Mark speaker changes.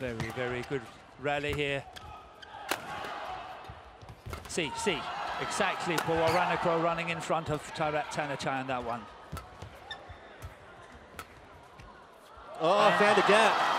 Speaker 1: Very, very good rally here. See, see, exactly. Puavaranukroh running in front of Taerattanachai on that one.
Speaker 2: Oh,
Speaker 1: And-
Speaker 2: found a gap.